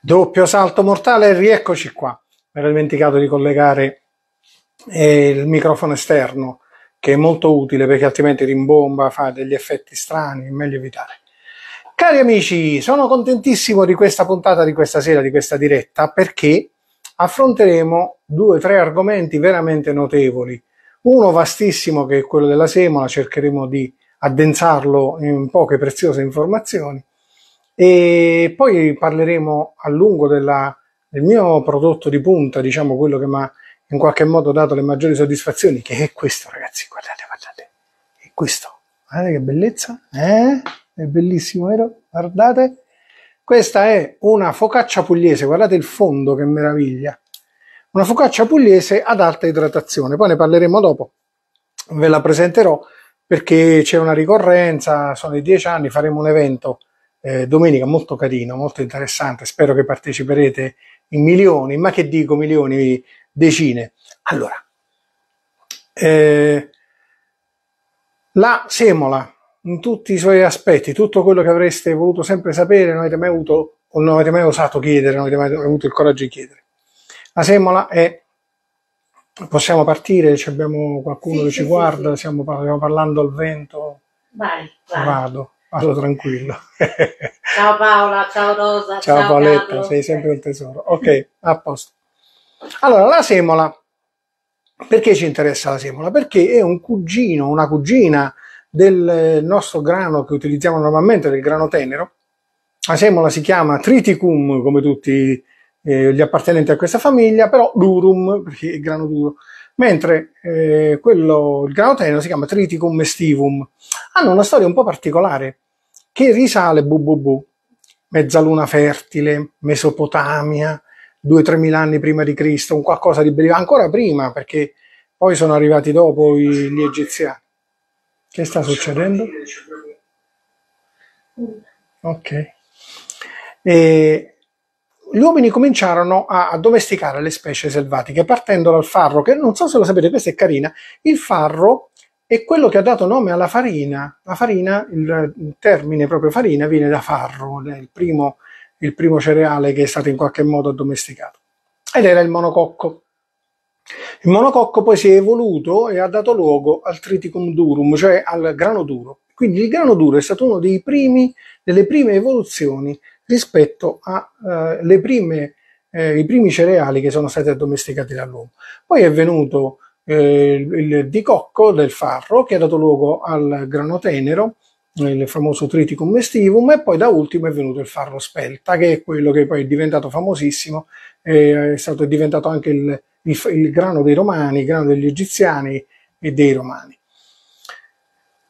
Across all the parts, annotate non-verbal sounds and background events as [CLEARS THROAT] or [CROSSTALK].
Doppio salto mortale, rieccoci qua. Mi ero dimenticato di collegare eh, il microfono esterno, che è molto utile perché altrimenti rimbomba, fa degli effetti strani, è meglio evitare. Cari amici, sono contentissimo di questa puntata di questa sera, di questa diretta, perché affronteremo due o tre argomenti veramente notevoli. Uno vastissimo che è quello della semola, cercheremo di addensarlo in poche preziose informazioni e poi parleremo a lungo della, del mio prodotto di punta, diciamo quello che mi ha in qualche modo dato le maggiori soddisfazioni, che è questo ragazzi, guardate, guardate, è questo, guardate che bellezza, eh? È bellissimo, vero? Guardate, questa è una focaccia pugliese, guardate il fondo che meraviglia, una focaccia pugliese ad alta idratazione, poi ne parleremo dopo, ve la presenterò perché c'è una ricorrenza, sono i dieci anni, faremo un evento eh, domenica molto carino, molto interessante, spero che parteciperete in milioni, ma che dico milioni, decine. Allora, eh, la semola in tutti i suoi aspetti, tutto quello che avreste voluto sempre sapere, non avete mai avuto o non avete mai osato chiedere, non avete mai avuto il coraggio di chiedere. La semola è Possiamo partire? Abbiamo qualcuno sì, che sì, ci guarda? Sì, stiamo, stiamo, parlando al vento? Vai, vai. Vado. Vado tranquillo. [LAUGHS] ciao Paola, ciao Rosa. Ciao, ciao Paoletta, Carlo. sei sempre un tesoro. Ok, a posto. Allora, la semola. Perché ci interessa la semola? Perché è un cugino, una cugina del nostro grano che utilizziamo normalmente, del grano tenero. La semola si chiama Triticum, come tutti eh, gli appartenenti a questa famiglia, però durum, perché è grano duro mentre eh, quello, il grano tenero si chiama Triticum estivum. Hanno una storia un po' particolare che risale bu. mezzaluna fertile, Mesopotamia, 2-3 mila anni prima di Cristo, un qualcosa di bello, ancora prima perché poi sono arrivati dopo gli, gli egiziani. Che sta succedendo? Ok. E gli uomini cominciarono a, domesticare le specie selvatiche partendo dal farro, che non so se lo sapete, questa è carina. Il farro è quello che ha dato nome alla farina. La farina, il termine proprio farina, viene da farro, il primo, il primo cereale che è stato in qualche modo addomesticato. Ed era il monococco. Il monococco poi si è evoluto e ha dato luogo al triticum durum, cioè al grano duro. Quindi il grano duro è stato uno dei primi, delle prime evoluzioni rispetto ai eh, prime, eh, primi cereali che sono stati addomesticati dall'uomo. Poi è venuto eh, il dicocco del farro che ha dato luogo al grano tenero, il famoso triticum estivum, e poi da ultimo è venuto il farro spelta, che è quello che poi è diventato famosissimo, è stato è diventato anche il, il, il grano dei romani, il grano degli egiziani e dei romani.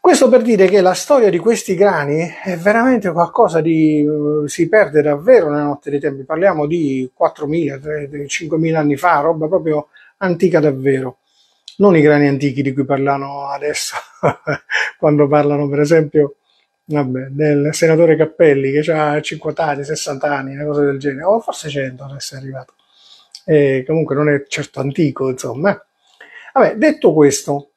Questo per dire che la storia di questi grani è veramente qualcosa di... Uh, si perde davvero nella notte dei tempi, parliamo di 4.000, 5.000 anni fa, roba proprio antica davvero. Non i grani antichi di cui parlano adesso, [LAUGHS] quando parlano per esempio vabbè, del senatore Cappelli che ha 50 anni, 60 anni, una cosa del genere, o forse 100 adesso è arrivato. E comunque non è certo antico, insomma. Vabbè, detto questo,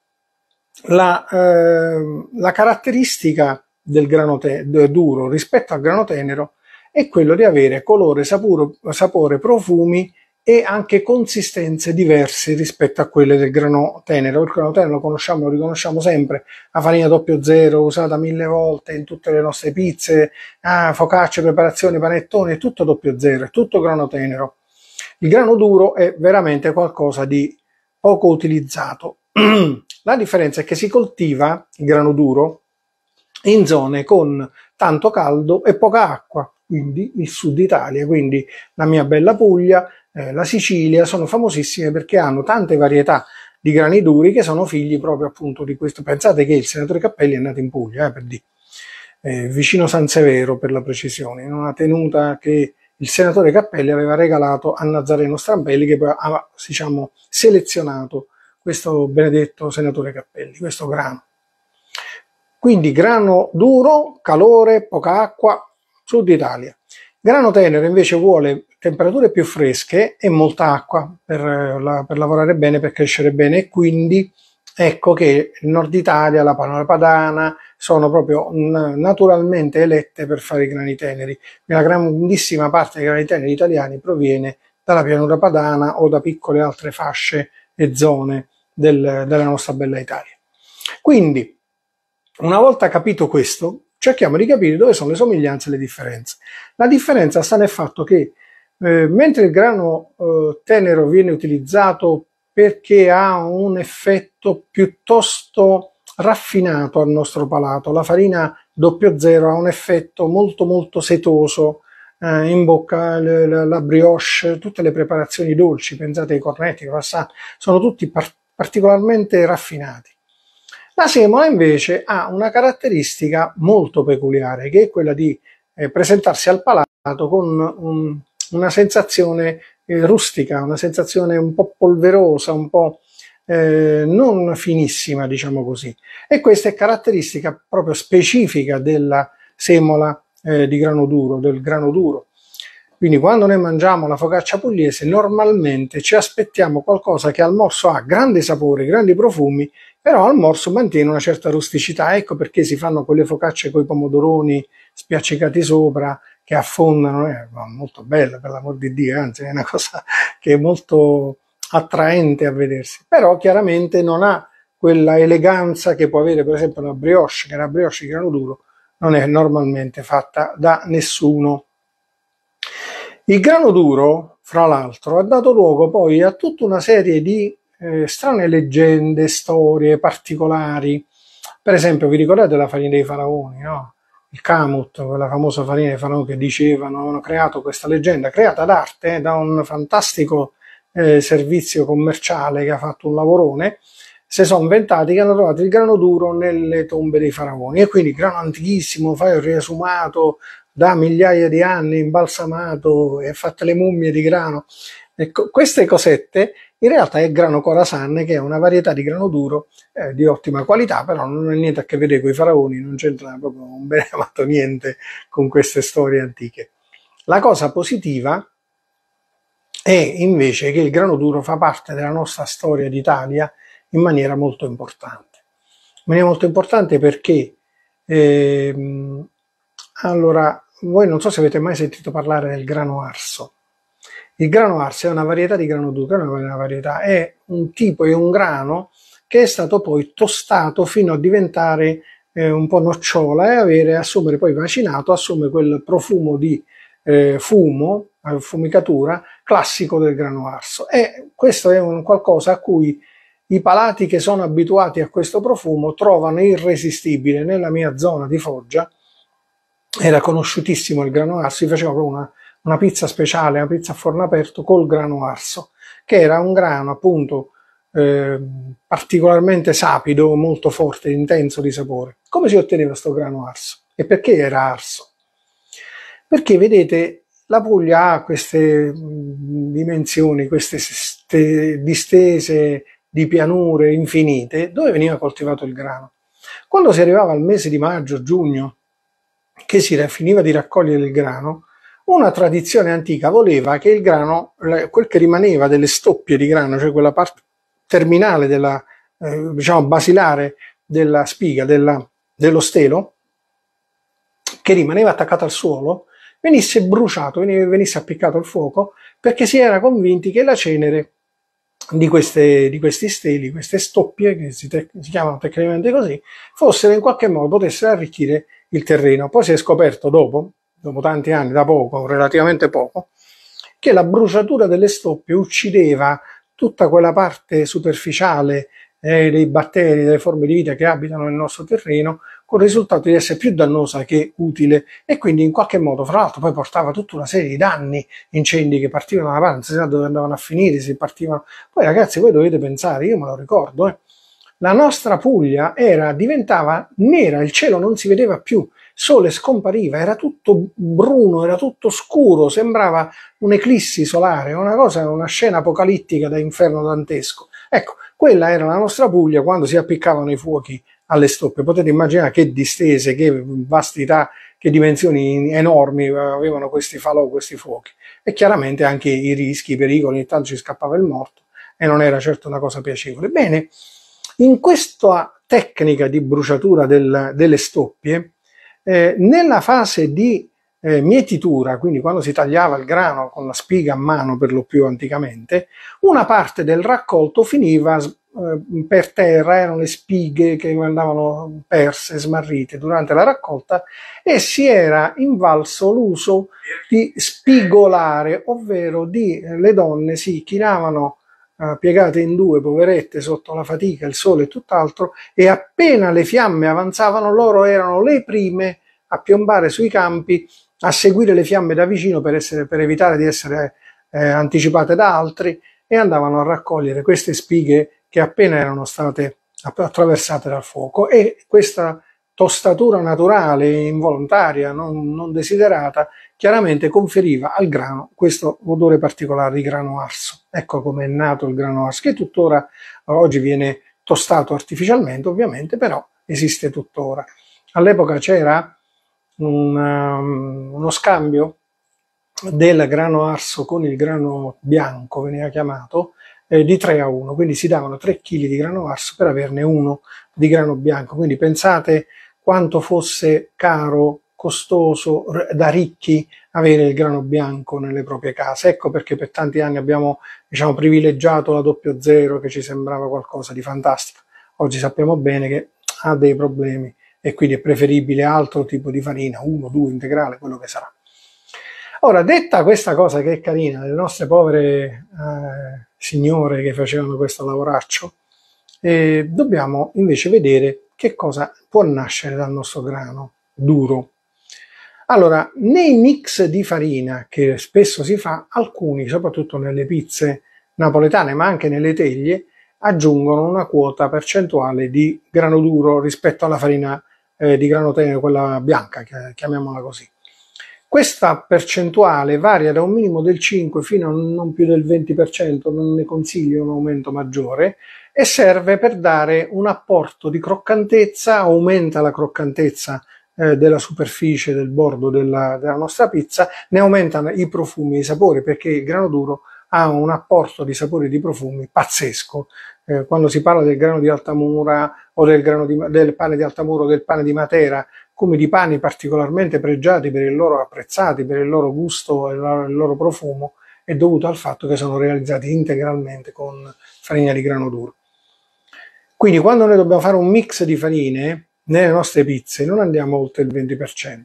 la, eh, la caratteristica del grano te- duro rispetto al grano tenero è quello di avere colore, sapore, sapore, profumi e anche consistenze diverse rispetto a quelle del grano tenero. Il grano tenero lo conosciamo, lo riconosciamo sempre, la farina 00 usata mille volte in tutte le nostre pizze, ah, focacce, preparazioni, panettoni, è tutto 00, è tutto grano tenero. Il grano duro è veramente qualcosa di poco utilizzato. [CLEARS THROAT] La differenza è che si coltiva il grano duro in zone con tanto caldo e poca acqua, quindi il sud Italia, quindi la mia bella Puglia, eh, la Sicilia sono famosissime perché hanno tante varietà di grani duri che sono figli proprio appunto di questo. Pensate che il senatore Cappelli è nato in Puglia, eh, per dire, eh, vicino San Severo per la precisione, in una tenuta che il senatore Cappelli aveva regalato a Nazareno Strampelli che poi ha diciamo, selezionato questo benedetto senatore Cappelli, questo grano. Quindi grano duro, calore, poca acqua, sud Italia. Grano tenero invece vuole temperature più fresche e molta acqua per, la, per lavorare bene, per crescere bene e quindi ecco che il nord Italia, la Panora Padana, sono proprio naturalmente elette per fare i grani teneri. Una grandissima parte dei grani teneri italiani proviene dalla pianura padana o da piccole altre fasce e zone del, della nostra bella Italia. Quindi, una volta capito questo, cerchiamo di capire dove sono le somiglianze e le differenze. La differenza sta nel fatto che eh, mentre il grano eh, tenero viene utilizzato perché ha un effetto piuttosto raffinato al nostro palato, la farina 00 ha un effetto molto molto setoso eh, in bocca, la, brioche, tutte le preparazioni dolci, pensate ai cornetti, ai croissant, sono tutti par- particolarmente raffinati. La semola invece ha una caratteristica molto peculiare, che è quella di eh, presentarsi al palato con un, una sensazione eh, rustica, una sensazione un po' polverosa, un po' eh, non finissima, diciamo così. E questa è caratteristica proprio specifica della semola eh, di grano duro, del grano duro. Quindi quando noi mangiamo la focaccia pugliese normalmente ci aspettiamo qualcosa che al morso ha grande sapore, grandi profumi, però al morso mantiene una certa rusticità. Ecco perché si fanno quelle focacce con i pomodoroni spiaccicati sopra che affondano, è molto bella per l'amor di Dio, anzi è una cosa che è molto attraente a vedersi, però chiaramente non ha quella eleganza che può avere per esempio una brioche, che è una brioche di grano duro non è normalmente fatta da nessuno il grano duro, fra l'altro, ha dato luogo poi a tutta una serie di eh, strane leggende, storie particolari. Per esempio, vi ricordate la farina dei faraoni, no? Il Kamut, quella famosa farina dei faraoni che dicevano, hanno creato questa leggenda, creata d'arte eh, da un fantastico eh, servizio commerciale che ha fatto un lavorone, si sono inventati che hanno trovato il grano duro nelle tombe dei faraoni e quindi grano antichissimo, fai riesumato, da migliaia di anni imbalsamato e fatte le mummie di grano. Ecco, queste cosette in realtà è grano Khorasan, che è una varietà di grano duro eh, di ottima qualità, però non ha niente a che vedere con i faraoni, non c'entra proprio un bene [LAUGHS] amato niente con queste storie antiche. La cosa positiva è invece che il grano duro fa parte della nostra storia d'Italia in maniera molto importante. In maniera molto importante perché eh, allora, voi non so se avete mai sentito parlare del grano arso. Il grano arso è una varietà di grano duro, è una varietà, è un tipo, è un grano che è stato poi tostato fino a diventare eh, un po' nocciola e avere, assumere poi macinato, assume quel profumo di eh, fumo, fumicatura classico del grano arso. E questo è un qualcosa a cui i palati che sono abituati a questo profumo trovano irresistibile nella mia zona di Foggia era conosciutissimo il grano arso, si faceva proprio una, una pizza speciale, una pizza a forno aperto col grano arso, che era un grano appunto eh, particolarmente sapido, molto forte, intenso di sapore. Come si otteneva questo grano arso? E perché era arso? Perché vedete, la Puglia ha queste dimensioni, queste distese di pianure infinite dove veniva coltivato il grano. Quando si arrivava al mese di maggio, giugno, che si finiva di raccogliere il grano, una tradizione antica voleva che il grano, quel che rimaneva delle stoppie di grano, cioè quella parte terminale della, eh, diciamo, basilare della spiga, della, dello stelo, che rimaneva attaccato al suolo, venisse bruciato, venisse appiccato al fuoco, perché si era convinti che la cenere di, queste, di questi steli, queste stoppie, che si, te, si chiamano tecnicamente così, fossero in qualche modo, potessero arricchire il terreno. Poi si è scoperto dopo, dopo tanti anni, da poco, relativamente poco, che la bruciatura delle stoppie uccideva tutta quella parte superficiale eh, dei batteri, delle forme di vita che abitano nel nostro terreno, con il risultato di essere più dannosa che utile e quindi in qualche modo, fra l'altro, poi portava tutta una serie di danni, incendi che partivano da parte, non si sa dove andavano a finire, si partivano. Poi ragazzi, voi dovete pensare, io me lo ricordo, eh, la nostra Puglia era, diventava nera, il cielo non si vedeva più, sole scompariva, era tutto bruno, era tutto scuro, sembrava un'eclissi solare, una cosa, una scena apocalittica da inferno dantesco. Ecco, quella era la nostra Puglia quando si appiccavano i fuochi alle stoppe. Potete immaginare che distese, che vastità, che dimensioni enormi avevano questi falò, questi fuochi. E chiaramente anche i rischi, i pericoli, intanto ci scappava il morto e non era certo una cosa piacevole. Bene, In questa tecnica di bruciatura del, delle stoppie, eh, nella fase di eh, mietitura, quindi quando si tagliava il grano con la spiga a mano per lo più anticamente, una parte del raccolto finiva eh, per terra, erano le spighe che andavano perse, smarrite durante la raccolta e si era invalso l'uso di spigolare, ovvero di eh, le donne si chinavano eh, piegate in due, poverette, sotto la fatica, il sole e tutt'altro, e appena le fiamme avanzavano, loro erano le prime a piombare sui campi a seguire le fiamme da vicino per, essere, per evitare di essere eh, anticipate da altri e andavano a raccogliere queste spighe che appena erano state attraversate dal fuoco. E questa tostatura naturale, involontaria, non, non desiderata, chiaramente conferiva al grano questo odore particolare di grano arso. Ecco come è nato il grano arso, che tuttora oggi viene tostato artificialmente, ovviamente, però esiste tuttora. All'epoca c'era un, um, uno scambio del grano arso con il grano bianco, veniva chiamato, eh, di 3 a 1, quindi si davano 3 kg di grano arso per averne uno di grano bianco, quindi pensate quanto fosse caro, costoso, da ricchi avere il grano bianco nelle proprie case. Ecco perché per tanti anni abbiamo diciamo, privilegiato la doppio zero che ci sembrava qualcosa di fantastico. Oggi sappiamo bene che ha dei problemi e quindi è preferibile altro tipo di farina, uno, due, integrale, quello che sarà. Ora, detta questa cosa che è carina, le nostre povere eh, signore che facevano questo lavoraccio, eh, dobbiamo invece vedere che cosa può nascere dal nostro grano duro. Allora, nei mix di farina che spesso si fa, alcuni, soprattutto nelle pizze napoletane, ma anche nelle teglie, aggiungono una quota percentuale di grano duro rispetto alla farina eh, di grano tenero, quella bianca, chiamiamola così. Questa percentuale varia da un minimo del 5 fino a non più del 20%, non ne consiglio un aumento maggiore, e serve per dare un apporto di croccantezza, aumenta la croccantezza eh, della superficie del bordo della, della, nostra pizza, ne aumentano i profumi e i sapori perché il grano duro ha un apporto di sapori e di profumi pazzesco. Eh, quando si parla del grano di Altamura o del, grano di, del pane di Altamura o del pane di Matera, come di pani particolarmente pregiati per il loro apprezzati, per il loro gusto e il loro profumo, è dovuto al fatto che sono realizzati integralmente con farina di grano duro. Quindi quando noi dobbiamo fare un mix di farine nelle nostre pizze non andiamo oltre il 20%.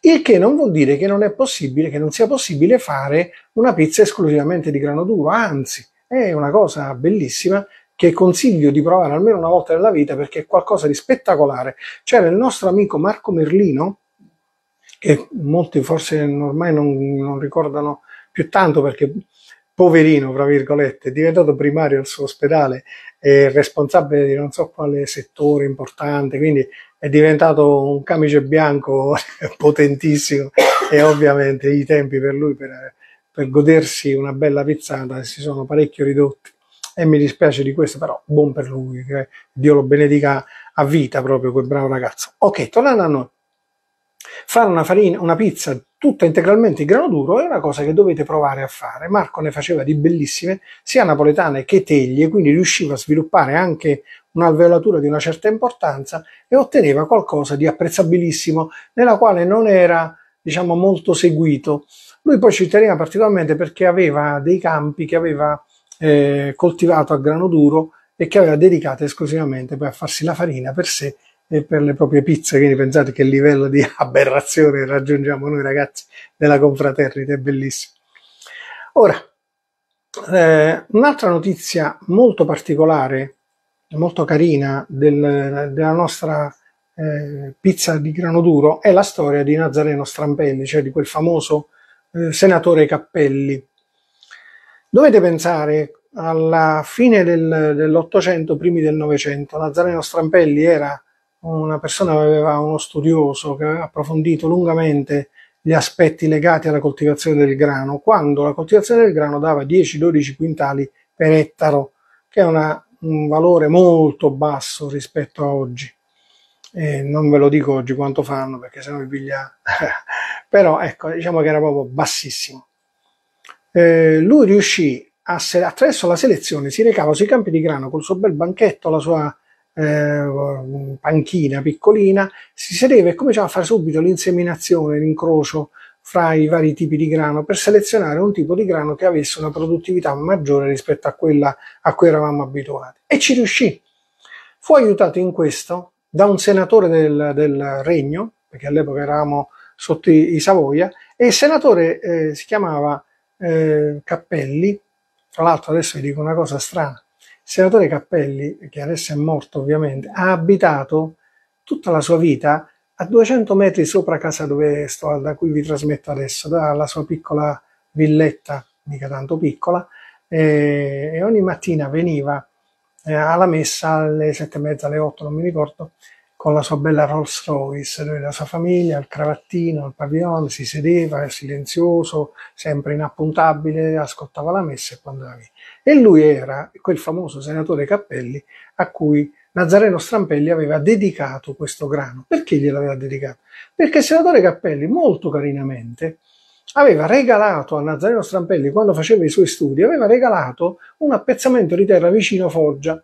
Il che non vuol dire che non è possibile, che non sia possibile fare una pizza esclusivamente di grano duro, anzi è una cosa bellissima che consiglio di provare almeno una volta nella vita perché è qualcosa di spettacolare. C'era il nostro amico Marco Merlino, che molti forse ormai non, non ricordano più tanto perché poverino, tra virgolette, è diventato primario al suo ospedale, è responsabile di non so quale settore importante, quindi è diventato un camice bianco [LAUGHS] potentissimo e ovviamente i tempi per lui per, per godersi una bella pizzata si sono parecchio ridotti e mi dispiace di questo, però buon per lui, che Dio lo benedica a vita proprio quel bravo ragazzo. Ok, tornando a noi. Fare una farina, una pizza tutta integralmente in grano duro è una cosa che dovete provare a fare. Marco ne faceva di bellissime, sia napoletane che teglie, quindi riusciva a sviluppare anche un'alveolatura di una certa importanza e otteneva qualcosa di apprezzabilissimo, nella quale non era, diciamo, molto seguito. Lui poi ci teneva particolarmente perché aveva dei campi che aveva eh, coltivato a grano duro e che aveva dedicato esclusivamente per farsi la farina per sé e per le proprie pizze. Quindi pensate che livello di [LAUGHS] aberrazione raggiungiamo noi ragazzi della confraternita, è bellissimo. Ora, eh, un'altra notizia molto particolare, molto carina del, della nostra eh, pizza di grano duro è la storia di Nazareno Strampelli, cioè di quel famoso eh, senatore Cappelli Dovete pensare alla fine del, dell'Ottocento, primi del Novecento, Nazareno Strampelli era una persona aveva uno studioso che aveva approfondito lungamente gli aspetti legati alla coltivazione del grano, quando la coltivazione del grano dava 10-12 quintali per ettaro, che è una, un valore molto basso rispetto a oggi. E non ve lo dico oggi quanto fanno perché sennò vi piglia, [LAUGHS] però ecco, diciamo che era proprio bassissimo eh, lui riuscì a, attraverso la selezione, si recava sui campi di grano col suo bel banchetto, la sua eh, panchina piccolina, si sedeva e cominciava a fare subito l'inseminazione, l'incrocio fra i vari tipi di grano per selezionare un tipo di grano che avesse una produttività maggiore rispetto a quella a cui eravamo abituati. E ci riuscì. Fu aiutato in questo da un senatore del, del regno, perché all'epoca eravamo sotto i, i Savoia, e il senatore eh, si chiamava eh, Cappelli, tra l'altro adesso vi dico una cosa strana, senatore Cappelli, che adesso è morto ovviamente, ha abitato tutta la sua vita a 200 metri sopra casa dove sto, da cui vi trasmetto adesso, dalla sua piccola villetta, mica tanto piccola, e, e ogni mattina veniva eh, alla messa alle sette e mezza, alle otto, non mi ricordo, con la sua bella Rolls Royce, lui e la sua famiglia, il cravattino, il pavillon, si sedeva silenzioso, sempre inappuntabile, ascoltava la messa e poi andava via. E lui era quel famoso senatore Cappelli a cui Nazareno Strampelli aveva dedicato questo grano. Perché gliel'aveva dedicato? Perché il senatore Cappelli, molto carinamente, aveva regalato a Nazareno Strampelli, quando faceva i suoi studi, aveva regalato un appezzamento di terra vicino Foggia,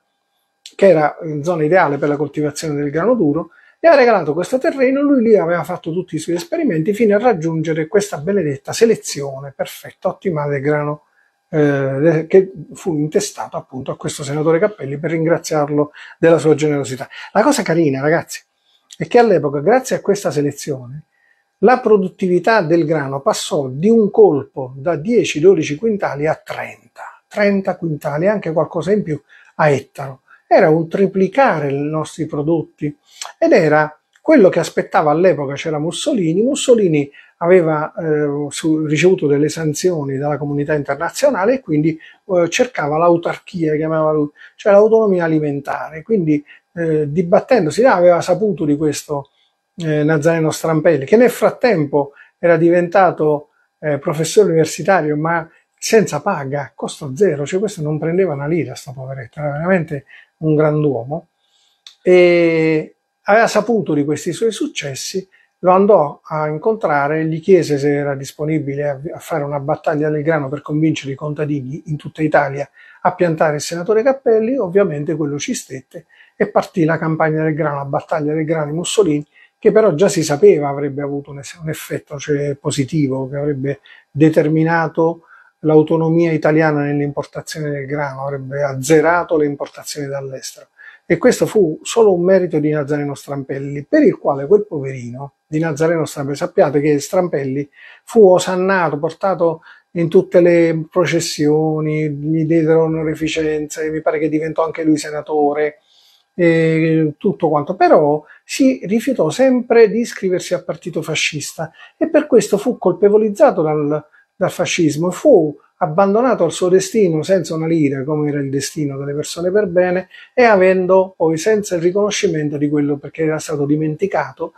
che era in zona ideale per la coltivazione del grano duro, e ha regalato questo terreno, lui lì aveva fatto tutti i suoi esperimenti fino a raggiungere questa benedetta selezione perfetta, ottimale del grano eh, che fu intestato appunto a questo senatore Cappelli per ringraziarlo della sua generosità. La cosa carina, ragazzi, è che all'epoca, grazie a questa selezione, la produttività del grano passò di un colpo da 10-12 quintali a 30, 30 quintali, anche qualcosa in più a ettaro. Era un triplicare i nostri prodotti ed era quello che aspettava all'epoca c'era Mussolini. Mussolini aveva eh, su, ricevuto delle sanzioni dalla comunità internazionale e quindi eh, cercava l'autarchia, chiamava lui, cioè l'autonomia alimentare. Quindi eh, dibattendosi, aveva saputo di questo eh, Nazareno Strampelli, che nel frattempo era diventato eh, professore universitario, ma senza paga, costo zero, cioè questo non prendeva una lira, sto poveretto, era veramente un grand'uomo. E aveva saputo di questi suoi successi lo andò a incontrare, gli chiese se era disponibile a, fare una battaglia del grano per convincere i contadini in tutta Italia a piantare il senatore Cappelli, ovviamente quello ci stette e partì la campagna del grano, la battaglia del grano di Mussolini, che però già si sapeva avrebbe avuto un, un effetto cioè, positivo, che avrebbe determinato l'autonomia italiana nell'importazione del grano, avrebbe azzerato le importazioni dall'estero. E questo fu solo un merito di Nazareno Strampelli, per il quale quel poverino di Nazareno Strampelli, sappiate che Strampelli fu osannato, portato in tutte le processioni, gli diedero onorificenze, mi pare che diventò anche lui senatore, e tutto quanto, però si rifiutò sempre di iscriversi al partito fascista e per questo fu colpevolizzato dal, dal fascismo e fu abbandonato al suo destino senza una lira, come era il destino delle persone per bene, e avendo poi senza il riconoscimento di quello perché era stato dimenticato,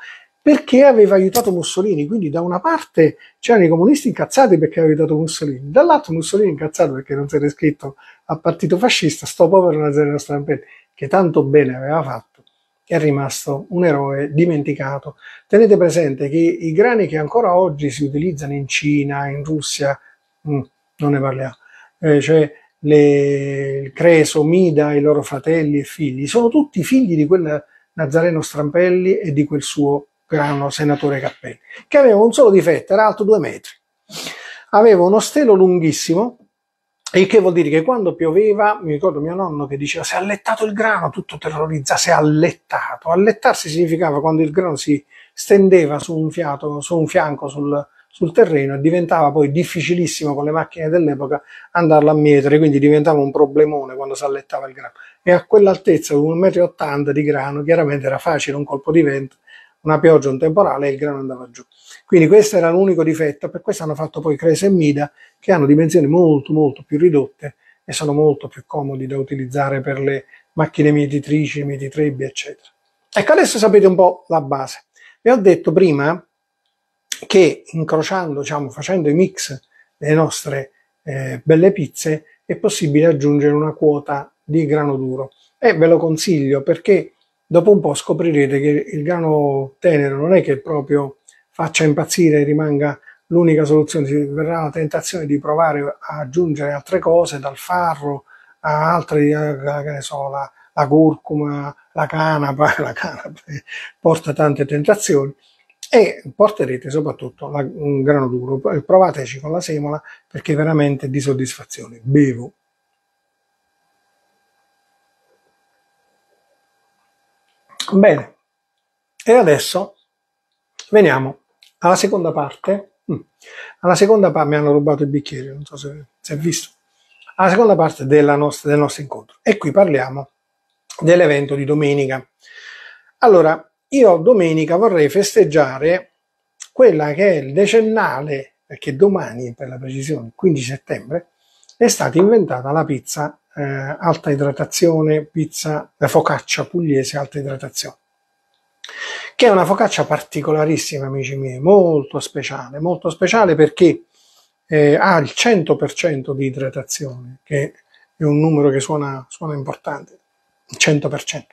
perché aveva aiutato Mussolini. Quindi da una parte c'erano i comunisti incazzati perché aveva aiutato Mussolini, dall'altro Mussolini incazzato perché non si era iscritto al partito fascista, sto povero Nazareno Strampelli, che tanto bene aveva fatto, è rimasto un eroe dimenticato. Tenete presente che i grani che ancora oggi si utilizzano in Cina, in Russia, mm, non ne parliamo, eh, cioè le, il Creso, Mida, i loro fratelli e figli, sono tutti figli di quel Nazareno Strampelli e di quel suo grano senatore Cappelli, che aveva un solo difetto, era alto due metri. Aveva uno stelo lunghissimo, il che vuol dire che quando pioveva, mi ricordo mio nonno che diceva si è allettato il grano, tutto terrorizzato, si è allettato. Allettarsi significava quando il grano si stendeva su un, fiato, su un fianco sul, sul terreno e diventava poi difficilissimo con le macchine dell'epoca andarla a mietere, quindi diventava un problemone quando si allettava il grano. E a quell'altezza, con 1,80 m di grano, chiaramente era facile un colpo di vento, una pioggia, un temporale e il grano andava giù. Quindi questo era l'unico difetto, per questo hanno fatto poi Crese e Mida, che hanno dimensioni molto molto più ridotte e sono molto più comodi da utilizzare per le macchine mietitrici, mietitrebbi, eccetera. Ecco, adesso sapete un po' la base. Vi ho detto prima che incrociando, diciamo, facendo i mix delle nostre eh, belle pizze è possibile aggiungere una quota di grano duro e ve lo consiglio perché dopo un po' scoprirete che il grano tenero non è che proprio faccia impazzire e rimanga l'unica soluzione, si verrà la tentazione di provare a aggiungere altre cose dal farro a altre, che ne so, la, la curcuma, la canapa, [LAUGHS] la canapa porta tante tentazioni e porterete soprattutto la, un grano duro. Provateci con la semola perché veramente di soddisfazione. Bevo. Bene, e adesso veniamo alla seconda parte. Mm. Alla seconda parte mi hanno rubato i bicchieri, non so se si è visto. Alla seconda parte nostra, del nostro incontro. E qui parliamo dell'evento di domenica. Allora, io domenica vorrei festeggiare quella che è il decennale, perché domani, per la precisione, 15 settembre, è stata inventata la pizza eh, alta idratazione, pizza focaccia pugliese alta idratazione, che è una focaccia particolarissima, amici miei, molto speciale, molto speciale perché eh, ha il 100% di idratazione, che è un numero che suona, suona importante, il 100%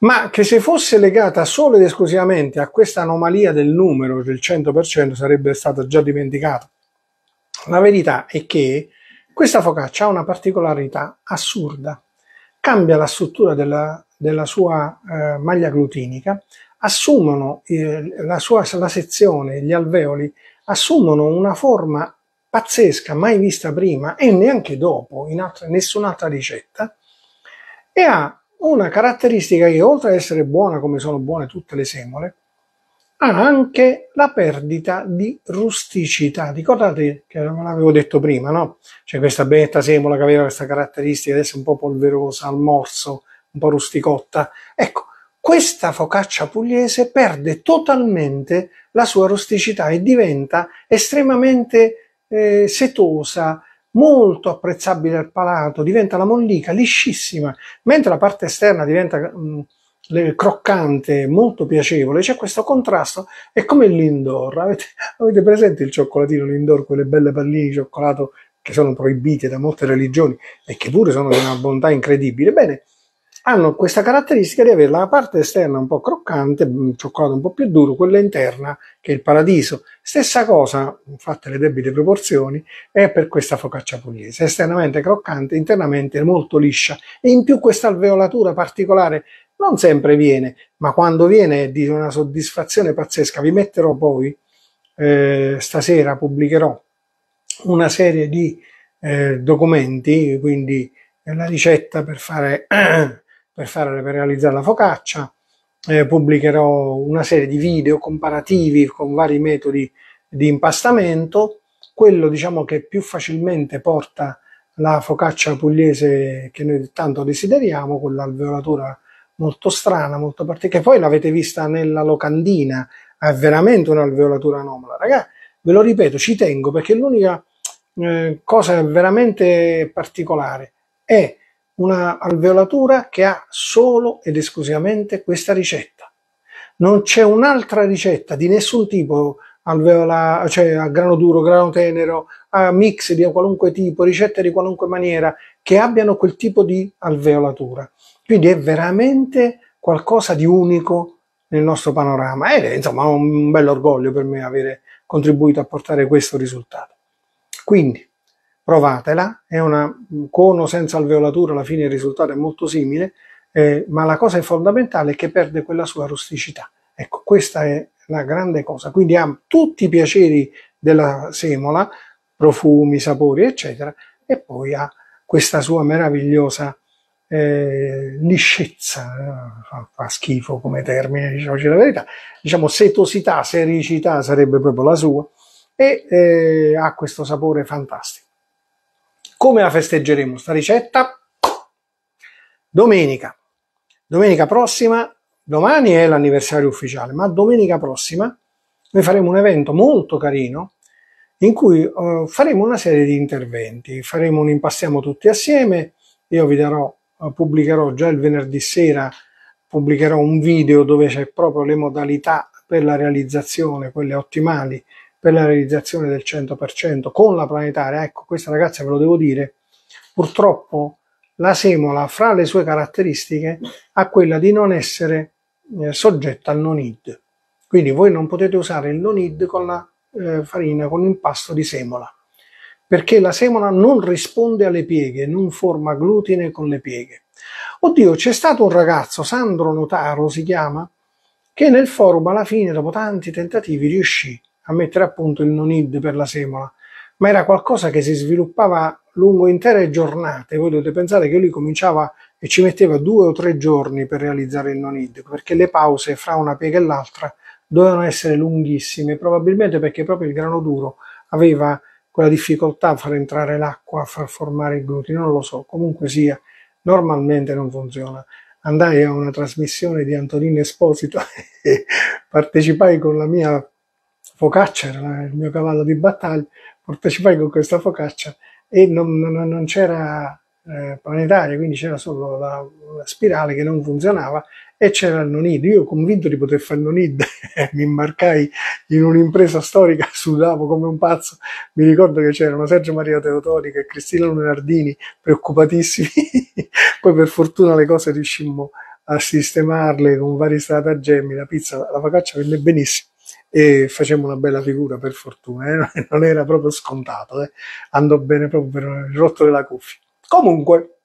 ma che se fosse legata solo ed esclusivamente a questa anomalia del numero del 100% sarebbe stata già dimenticata. La verità è che questa focaccia ha una particolarità assurda. Cambia la struttura della, della sua eh, maglia glutinica, assumono eh, la sua la sezione, gli alveoli, assumono una forma pazzesca, mai vista prima e neanche dopo in altre, nessun'altra ricetta, e ha una caratteristica che oltre ad essere buona come sono buone tutte le semole, ha anche la perdita di rusticità. Ricordate che ve l'avevo detto prima, no? C'è questa benetta semola che aveva questa caratteristica, adesso un po' polverosa, al morso, un po' rusticotta. Ecco, questa focaccia pugliese perde totalmente la sua rusticità e diventa estremamente eh, setosa, molto apprezzabile al palato, diventa la mollica liscissima, mentre la parte esterna diventa mh, croccante, molto piacevole, c'è questo contrasto, è come l'Indor, avete, avete presente il cioccolatino l'Indor, quelle belle palline di cioccolato che sono proibite da molte religioni e che pure sono di una bontà incredibile? Bene, hanno questa caratteristica di avere la parte esterna un po' croccante, un cioccolato un po' più duro, quella interna che è il paradiso. Stessa cosa, fatte le debite proporzioni, è per questa focaccia pugliese, esternamente croccante, internamente molto liscia e in più questa alveolatura particolare non sempre viene, ma quando viene è di una soddisfazione pazzesca. Vi metterò poi, eh, stasera pubblicherò una serie di eh, documenti, quindi la ricetta per fare [CLEARS THROAT] per, fare, per realizzare la focaccia, eh, pubblicherò una serie di video comparativi con vari metodi di impastamento, quello diciamo che più facilmente porta la focaccia pugliese che noi tanto desideriamo, con l'alveolatura molto strana, molto particolare, che poi l'avete vista nella locandina, è veramente un'alveolatura anomala. Ragazzi, ve lo ripeto, ci tengo perché l'unica eh, cosa veramente particolare è una alveolatura che ha solo ed esclusivamente questa ricetta. Non c'è un'altra ricetta di nessun tipo, alveola, cioè a grano duro, grano tenero, a mix di qualunque tipo, ricette di qualunque maniera, che abbiano quel tipo di alveolatura. Quindi è veramente qualcosa di unico nel nostro panorama ed è insomma un bel orgoglio per me avere contribuito a portare questo risultato. Quindi provatela, è una cono senza alveolatura, alla fine il risultato è molto simile, eh, ma la cosa fondamentale è che perde quella sua rusticità. Ecco, questa è la grande cosa. Quindi ha tutti i piaceri della semola, profumi, sapori, eccetera, e poi ha questa sua meravigliosa eh, liscezza, fa, fa, schifo come termine, diciamoci la verità, diciamo setosità, sericità sarebbe proprio la sua, e eh, ha questo sapore fantastico. Come la festeggeremo sta ricetta? Domenica. Domenica prossima, domani è l'anniversario ufficiale, ma domenica prossima noi faremo un evento molto carino in cui uh, faremo una serie di interventi. Faremo un impastiamo tutti assieme, io vi darò, pubblicherò già il venerdì sera, pubblicherò un video dove c'è proprio le modalità per la realizzazione, quelle ottimali per la realizzazione del 100% con la planetaria. Ecco, questa ragazza ve lo devo dire, purtroppo la semola fra le sue caratteristiche ha quella di non essere eh, soggetta al non-id. Quindi voi non potete usare il non-id con la eh, farina, con l'impasto di semola, perché la semola non risponde alle pieghe, non forma glutine con le pieghe. Oddio, c'è stato un ragazzo, Sandro Notaro si chiama, che nel forum alla fine, dopo tanti tentativi, riuscì a mettere a punto il non-id per la semola, ma era qualcosa che si sviluppava lungo intere giornate. Voi dovete pensare che lui cominciava e ci metteva due o tre giorni per realizzare il non-id, perché le pause fra una piega e l'altra dovevano essere lunghissime, probabilmente perché proprio il grano duro aveva quella difficoltà a far entrare l'acqua, a far formare il glutine, non lo so, comunque sia, normalmente non funziona. Andai a una trasmissione di Antonino Esposito [LAUGHS] e partecipai con la mia focaccia, era il mio cavallo di battaglia, partecipai con questa focaccia e non, non, non c'era eh, planetaria, quindi c'era solo la, la, spirale che non funzionava e c'era il nonid. Io convinto di poter fare il nonid, [LAUGHS] mi imbarcai in un'impresa storica, [LAUGHS] sudavo come un pazzo. Mi ricordo che c'erano Sergio Maria Teotorica e Cristina Lunardini preoccupatissimi. [LAUGHS] Poi per fortuna le cose riuscimmo a sistemarle con vari stratagemmi. La pizza, la focaccia venne benissimo e facemmo una bella figura per fortuna, eh? non era proprio scontato, eh? andò bene proprio per il rotto della cuffia. Comunque,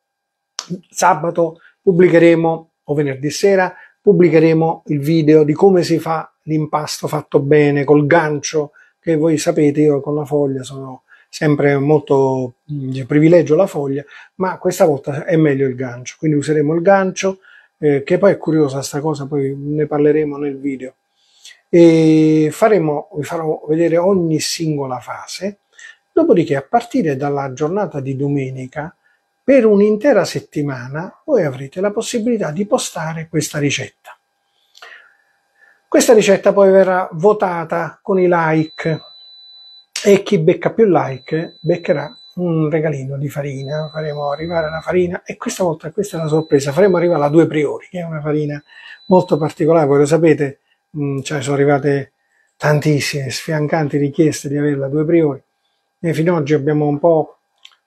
sabato pubblicheremo, o venerdì sera, pubblicheremo il video di come si fa l'impasto fatto bene, col gancio, che voi sapete, io con la foglia sono sempre molto privilegio la foglia, ma questa volta è meglio il gancio, quindi useremo il gancio, eh, che poi è curiosa sta cosa, poi ne parleremo nel video. E faremo, vi farò vedere ogni singola fase, dopodiché a partire dalla giornata di domenica per un'intera settimana voi avrete la possibilità di postare questa ricetta. Questa ricetta poi verrà votata con i like. E chi becca più like beccherà un regalino di farina, faremo arrivare la farina. E questa volta, questa è la sorpresa, faremo arrivare la due priori, che è una farina molto particolare, voi lo sapete, mh, cioè sono arrivate tantissime, sfiancanti richieste di averla due priori. E fino ad oggi abbiamo un po'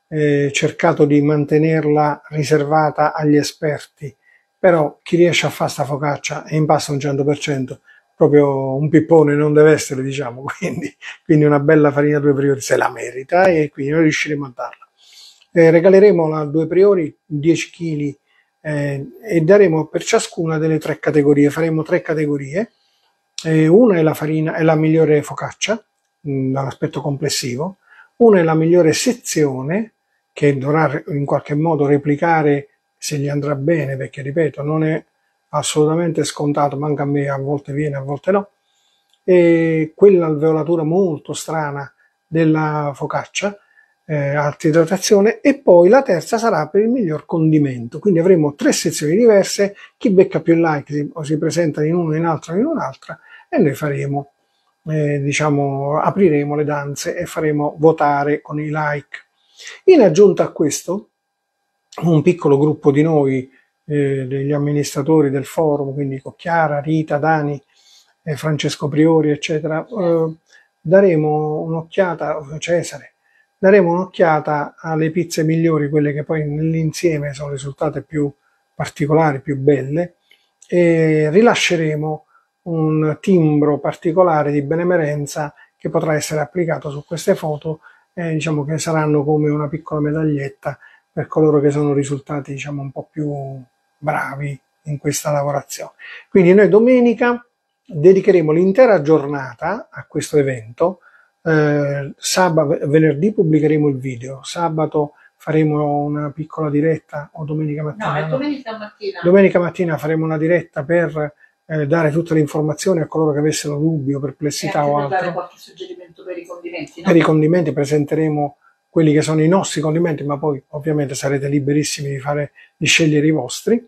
eh, cercato di mantenerla riservata agli esperti, però chi riesce a fare sta focaccia e impasta un 100%, proprio un pippone non deve essere, diciamo, [LAUGHS] quindi, quindi una bella farina due priori se la merita e quindi noi riusciremo a darla. Eh, regaleremo la due priori 10 kg eh, e daremo per ciascuna delle tre categorie, faremo tre categorie eh, una è la farina, è la migliore focaccia dall'aspetto complessivo, una è la migliore sezione che dovrà in qualche modo replicare se gli andrà bene, perché ripeto, non è assolutamente scontato, manca a me, a volte viene, a volte no, e quell'alveolatura molto strana della focaccia, eh, alta idratazione, e poi la terza sarà per il miglior condimento. Quindi avremo tre sezioni diverse, chi becca più like o si presenta in uno, in altro, in un'altra, e noi faremo, eh, diciamo, apriremo le danze e faremo votare con i like. In aggiunta a questo, un piccolo gruppo di noi, eh, degli amministratori del forum, quindi con Chiara, Rita, Dani, eh, Francesco Priori, eccetera, eh, daremo un'occhiata, Cesare, daremo un'occhiata alle pizze migliori, quelle che poi nell'insieme sono risultate più particolari, più belle, e rilasceremo un timbro particolare di benemerenza che potrà essere applicato su queste foto e diciamo che saranno come una piccola medaglietta per coloro che sono risultati diciamo un po' più bravi in questa lavorazione. Quindi noi domenica dedicheremo l'intera giornata a questo evento, eh, sabato, venerdì pubblicheremo il video, sabato faremo una piccola diretta o domenica mattina? No, è domenica mattina. Domenica mattina faremo una diretta per eh, dare tutte le informazioni a coloro che avessero dubbi o perplessità o altro. dare qualche suggerimento per i condimenti, no? Per i condimenti presenteremo quelli che sono i nostri condimenti, ma poi ovviamente sarete liberissimi di, fare, di scegliere i vostri,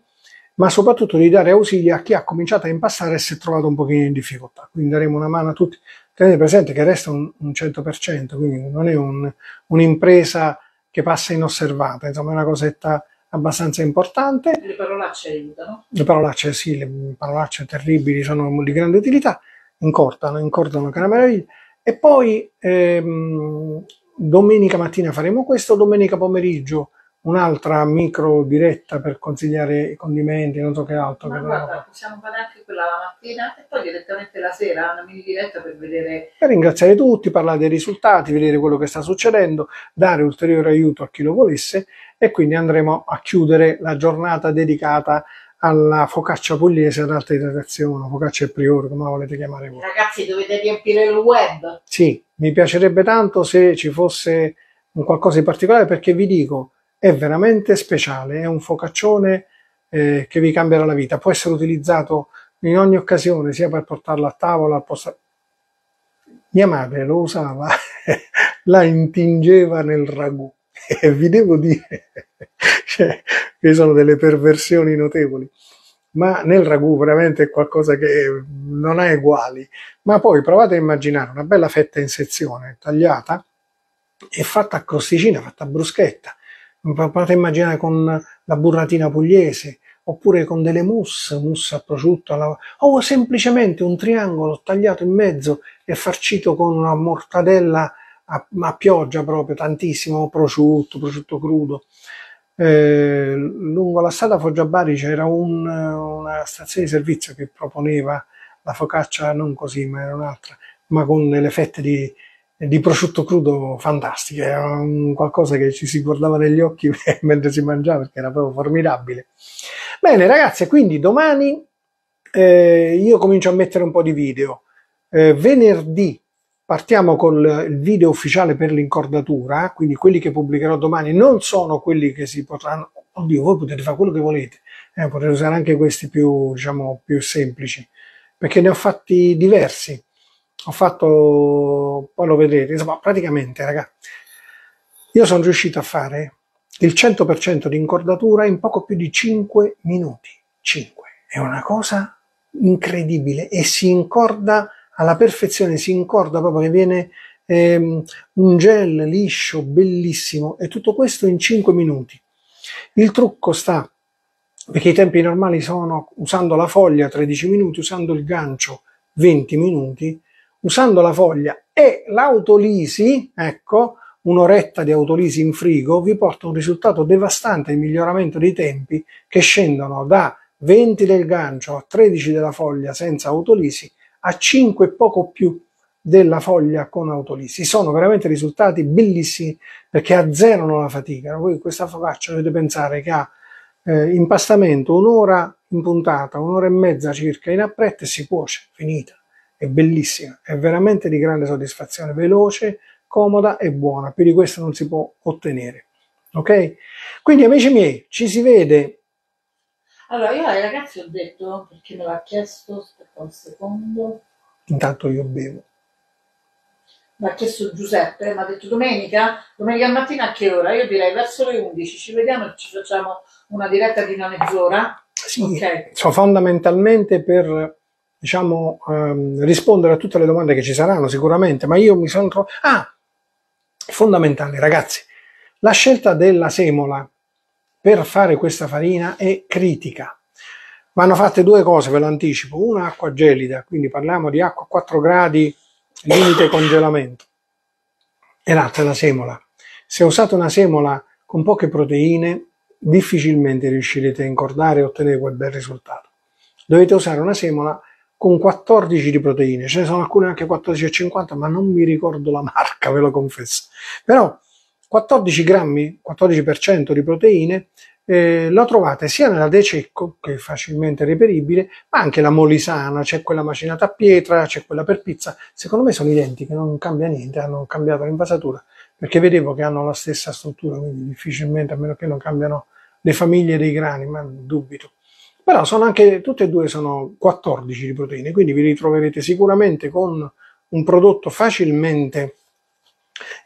ma soprattutto di dare ausili a chi ha cominciato a impastare e si è trovato un pochino in difficoltà. Quindi daremo una mano a tutti. Tenete presente che resta un, un 100%, quindi non è un, un'impresa che passa inosservata, insomma è una cosetta abbastanza importante. Le parolacce aiutano? Le parolacce sì, le parolacce terribili sono di grande utilità, incortano, incortano che è una meraviglia. E poi ehm, domenica mattina faremo questo, domenica pomeriggio un'altra micro diretta per consigliare i condimenti, non so che altro. Ma che guarda, possiamo fare anche quella la mattina e poi direttamente la sera una mini diretta per vedere. Per ringraziare tutti, parlare dei risultati, vedere quello che sta succedendo, dare ulteriore aiuto a chi lo volesse e quindi andremo a chiudere la giornata dedicata alla focaccia pugliese ad alta idratazione, focaccia e priore, come la volete chiamare voi. Ragazzi, dovete riempire il web. Sì, mi piacerebbe tanto se ci fosse un qualcosa di particolare perché vi dico, è veramente speciale, è un focaccione eh, che vi cambierà la vita, può essere utilizzato in ogni occasione, sia per portarlo a tavola, al posto... Mia madre lo usava, [LAUGHS] la intingeva nel ragù e vi devo dire [LAUGHS] cioè, che sono delle perversioni notevoli ma nel ragù veramente è qualcosa che non ha uguali. Ma poi provate a immaginare una bella fetta in sezione tagliata e fatta a crosticina, fatta a bruschetta. Provate a immaginare con la burratina pugliese oppure con delle mousse, mousse a prosciutto alla... o semplicemente un triangolo tagliato in mezzo e farcito con una mortadella a, a pioggia proprio, tantissimo prosciutto, prosciutto crudo. Eh, lungo la strada Foggia Bari c'era un, una stazione di servizio che proponeva la focaccia non così, ma era un'altra, ma con delle fette di, di prosciutto crudo fantastiche, era qualcosa che ci si guardava negli occhi [LAUGHS] mentre si mangiava perché era proprio formidabile. Bene ragazzi, quindi domani eh, io comincio a mettere un po' di video. Eh, venerdì Partiamo col video ufficiale per l'incordatura, quindi quelli che pubblicherò domani non sono quelli che si potranno... Oddio, voi potete fare quello che volete, eh, potete usare anche questi più, diciamo, più semplici, perché ne ho fatti diversi. Ho fatto, poi lo vedrete, insomma, praticamente, ragazzi, io sono riuscito a fare il 100% di incordatura in poco più di 5 minuti. 5. È una cosa incredibile e si incorda alla perfezione, si incorda proprio che viene ehm, un gel liscio, bellissimo e tutto questo in 5 minuti. Il trucco sta, perché i tempi normali sono usando la foglia 13 minuti, usando il gancio 20 minuti, usando la foglia e l'autolisi, ecco, un'oretta di autolisi in frigo vi porta un risultato devastante di miglioramento dei tempi che scendono da 20 del gancio a 13 della foglia senza autolisi a 5 e poco più della foglia con autolisi. Sono veramente risultati bellissimi perché azzerano la fatica. Voi questa focaccia dovete pensare che ha eh, impastamento un'ora in puntata, un'ora e mezza circa in apprette e si cuoce, finita. È bellissima, è veramente di grande soddisfazione, veloce, comoda e buona. Più di questo non si può ottenere. Ok? Quindi amici miei, ci si vede allora, io ai ragazzi ho detto, perché me l'ha chiesto, aspetta un secondo. Intanto io bevo. Mi ha chiesto Giuseppe, mi ha detto domenica, domenica mattina a che ora? Io direi verso le 11, ci vediamo e ci facciamo una diretta di una mezz'ora. Sì, okay. so, fondamentalmente per diciamo, ehm, rispondere a tutte le domande che ci saranno sicuramente, ma io mi sono trovato... Ah, fondamentale ragazzi, la scelta della semola per fare questa farina è critica. Vanno fatte due cose, ve lo anticipo. Una acqua gelida, quindi parliamo di acqua a 4 gradi, limite congelamento. E l'altra la semola. Se usate una semola con poche proteine, difficilmente riuscirete a incordare e ottenere quel bel risultato. Dovete usare una semola con 14 di proteine, ce ne sono alcune anche 14,50, ma non mi ricordo la [LAUGHS] marca, ve lo confesso. Però 14 grammi, 14% di proteine, eh, lo trovate sia nella De Cecco, che è facilmente reperibile, ma anche la molisana, c'è quella macinata a pietra, c'è quella per pizza. Secondo me sono identiche, non cambia niente, hanno cambiato l'invasatura, perché vedevo che hanno la stessa struttura, quindi difficilmente, a meno che non cambiano le famiglie dei grani, ma dubito. Però sono anche, tutte e due sono 14 di proteine, quindi vi ritroverete sicuramente con un prodotto facilmente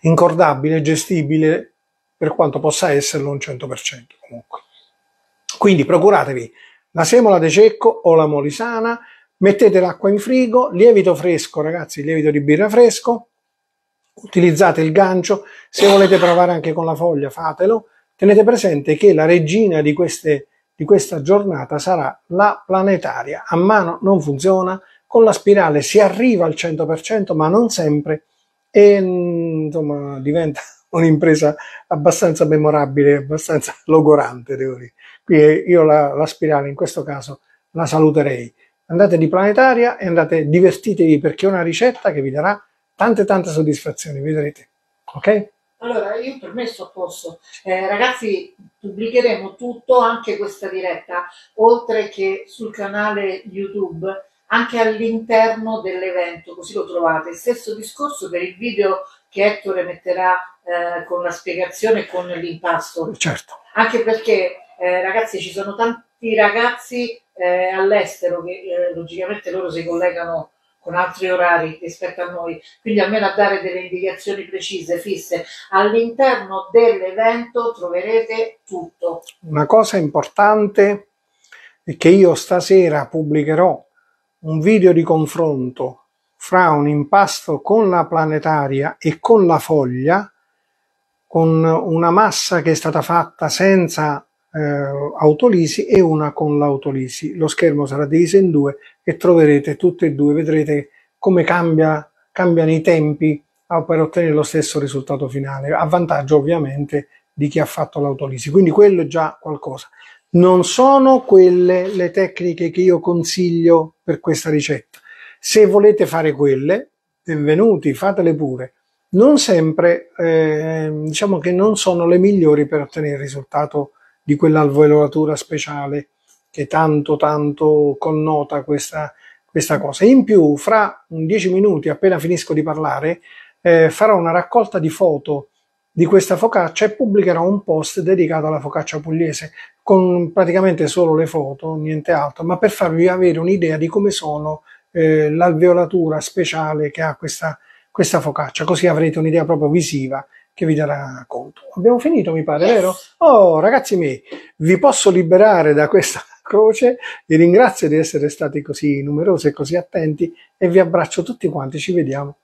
incordabile, gestibile, per quanto possa esserlo un 100% comunque. Quindi procuratevi la semola de cecco o la molisana, mettete l'acqua in frigo, lievito fresco, ragazzi, lievito di birra fresco, utilizzate il gancio, se volete provare anche con la foglia fatelo, tenete presente che la regina di, queste, di questa giornata sarà la planetaria, a mano non funziona, con la spirale si arriva al 100% ma non sempre, e insomma diventa [LAUGHS] un'impresa abbastanza memorabile, abbastanza [LAUGHS] logorante, devo dire. Qui io la, la spirale in questo caso la saluterei. Andate di planetaria e andate, divertitevi perché è una ricetta che vi darà tante tante soddisfazioni, vedrete. Ok? Allora, io per me sto a posto. Eh, ragazzi, pubblicheremo tutto, anche questa diretta, oltre che sul canale YouTube, anche all'interno dell'evento, così lo trovate. Stesso discorso per il video che Ettore metterà eh, con la spiegazione e con l'impasto. Certo. Anche perché, eh, ragazzi, ci sono tanti ragazzi eh, all'estero che eh, logicamente loro si collegano con altri orari rispetto a noi, quindi almeno a dare delle indicazioni precise, fisse. All'interno dell'evento troverete tutto. Una cosa importante è che io stasera pubblicherò un video di confronto fra un impasto con la planetaria e con la foglia, con una massa che è stata fatta senza autolisi e una con l'autolisi. Lo schermo sarà diviso in due e troverete tutte e due, vedrete come cambia, cambiano i tempi per ottenere lo stesso risultato finale, a vantaggio ovviamente di chi ha fatto l'autolisi. Quindi quello è già qualcosa. Non sono quelle le tecniche che io consiglio per questa ricetta. Se volete fare quelle, benvenuti, fatele pure. Non sempre, eh, diciamo che non sono le migliori per ottenere il risultato di quell'alveolatura speciale che tanto tanto connota questa, questa cosa. In più, fra 10 minuti, appena finisco di parlare, eh, farò una raccolta di foto di questa focaccia e pubblicherò un post dedicato alla focaccia pugliese con praticamente solo le foto, niente altro, ma per farvi avere un'idea di come sono eh, l'alveolatura speciale che ha questa, questa focaccia, così avrete un'idea proprio visiva che vi darà conto. Abbiamo finito, mi pare, yes. vero? Oh, ragazzi miei, vi posso liberare da questa [LAUGHS] croce, vi ringrazio di essere stati così numerosi e così attenti e vi abbraccio tutti quanti, ci vediamo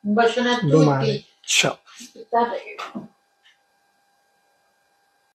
un bacione a domani. tutti. Ciao. Aspettate che...